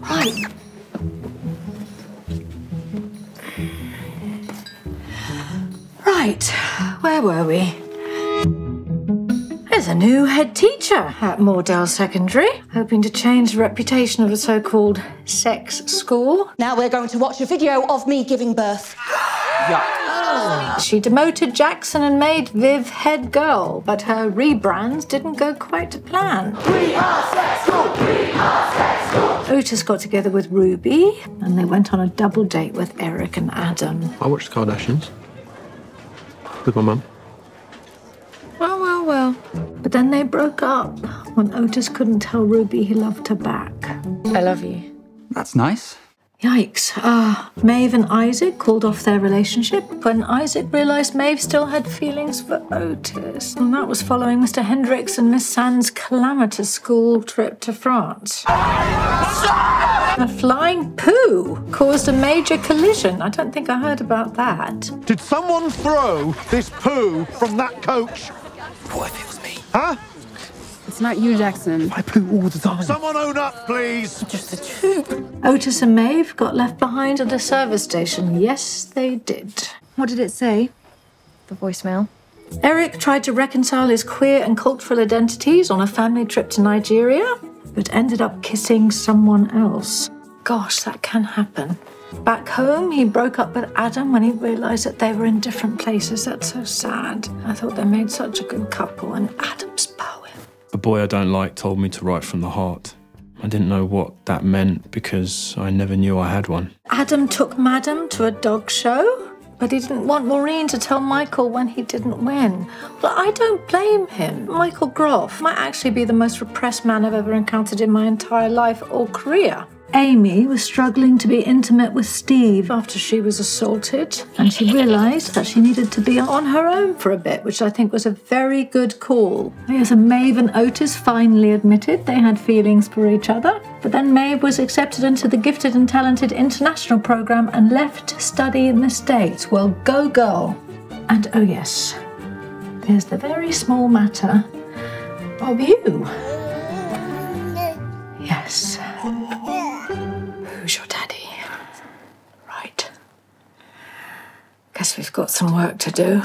Right. Right, where were we? There's a new head teacher at Moordale Secondary, hoping to change the reputation of a so called sex school. Now we're going to watch a video of me giving birth. She demoted Jackson and made Viv head girl, but her rebrands didn't go quite to plan. Otis got together with Ruby, and they went on a double date with Eric and Adam. I watched the Kardashians with my mum. Well, well, well. But then they broke up when Otis couldn't tell Ruby he loved her back. I love you. That's nice. Yikes. Ah, Maeve and Isaac called off their relationship when Isaac realised Maeve still had feelings for Otis. And that was following Mr. Hendricks and Miss Sand's calamitous school trip to France. A flying poo caused a major collision. I don't think I heard about that. Did someone throw this poo from that coach? Boy, if it was me. Huh? It's not you, Jackson. I poo all the time. Someone own up, please. Just a tube. Otis and Maeve got left behind at a service station. Yes, they did. What did it say? The voicemail. Eric tried to reconcile his queer and cultural identities on a family trip to Nigeria, but ended up kissing someone else. Gosh, that can happen. Back home, he broke up with Adam when he realised that they were in different places. That's so sad. I thought they made such a good couple, and Adam's poem. A boy I don't like told me to write from the heart. I didn't know what that meant because I never knew I had one. Adam took Madam to a dog show, but he didn't want Maureen to tell Michael when he didn't win. Well, I don't blame him. Michael Groff might actually be the most repressed man I've ever encountered in my entire life or career. Amy was struggling to be intimate with Steve after she was assaulted, and she realised that she needed to be on her own for a bit, which I think was a very good call. Yes, and Maeve and Otis finally admitted they had feelings for each other, but then Maeve was accepted into the Gifted and Talented International Programme and left to study in the States. Well, go girl. And oh, yes, there's the very small matter of you. Yes. Who's your daddy? Right. Guess we've got some work to do.